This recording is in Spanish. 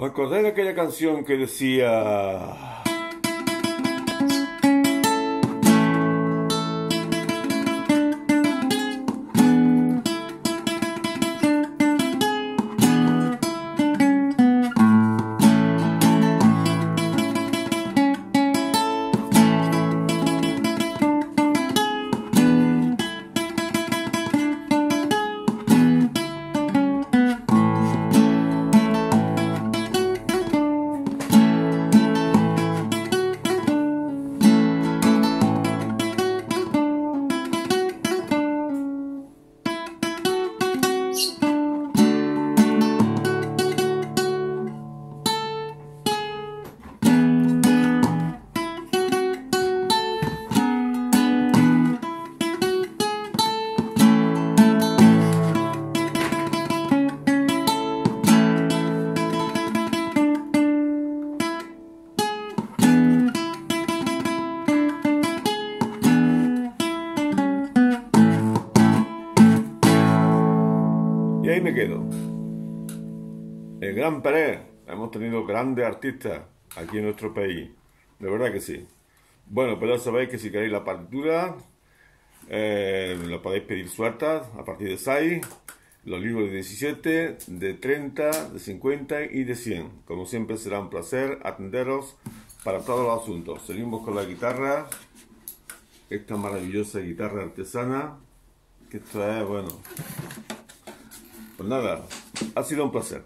¿Os acordáis de aquella canción que decía... Y ahí me quedo. El Gran Pérez. Hemos tenido grandes artistas aquí en nuestro país. De verdad que sí. Bueno, pues sabéis que si queréis la partitura, eh, la podéis pedir sueltas a partir de 6. Los libros de 17, de 30, de 50 y de 100. Como siempre será un placer atenderos para todos los asuntos. Seguimos con la guitarra. Esta maravillosa guitarra artesana. Que esto es, bueno, pues nada, ha sido un placer.